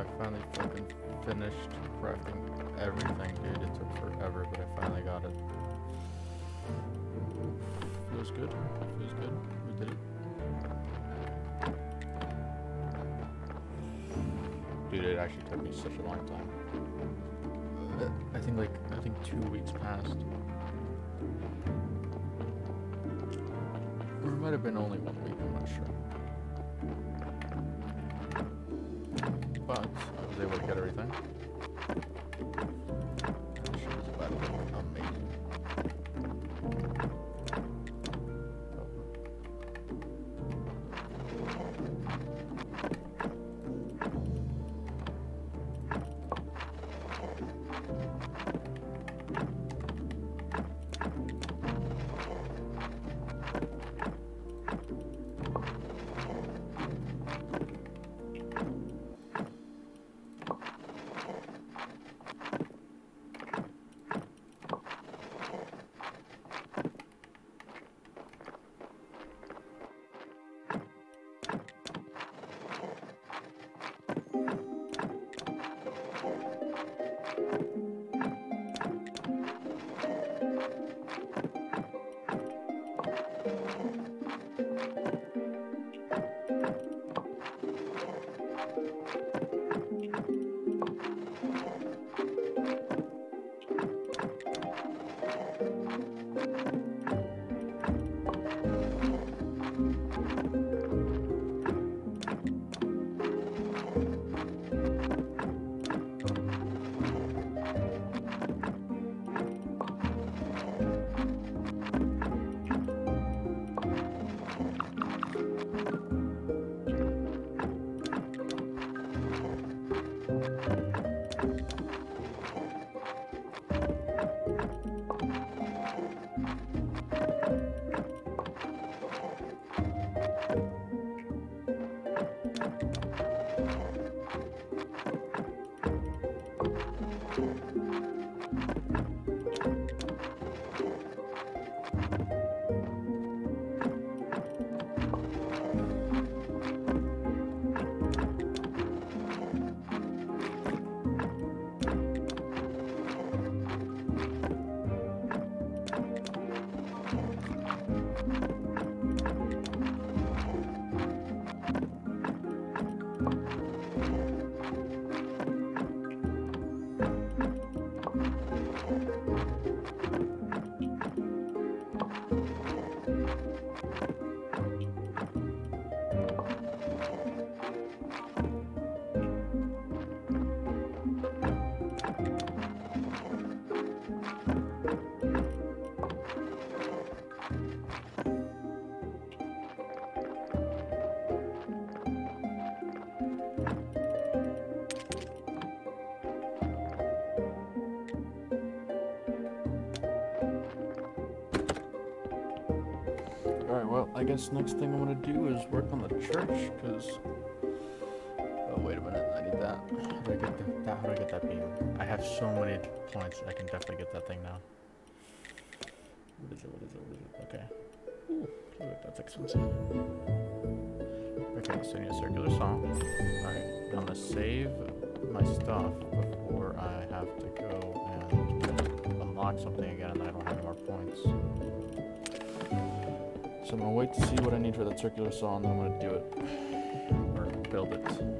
I finally fucking finished crafting everything, dude. It took forever, but I finally got it. Feels good. Feels good. We did it. Dude, it actually took me such a long time. I think like I think two weeks passed. Or it might have been only one week, I'm not sure. Able to get everything. Well, I guess next thing I'm gonna do is work on the church, because... Oh, wait a minute, I need that. How do I get the, that, how do I get that beam? I have so many points, I can definitely get that thing now. What is it, what is it, what is it? Okay. Ooh, that's expensive. Okay, so I need a circular saw. Alright, I'm gonna save my stuff before I have to go and uh, unlock something again and I don't have any more points. So I'm gonna wait to see what I need for that circular saw and then I'm gonna do it. Or build it.